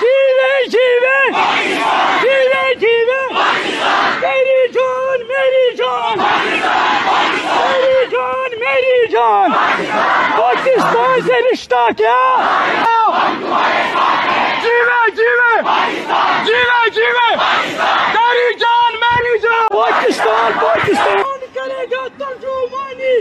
Şive şive. Şive şive. Meri can, Meri can. Meri can, Meri can. Pakistan serişta क्या जीवे जीवे जीवे जीवे मेरी जान मेरी जान पाकिस्तान पाकिस्तान करेगा तर्जुमानी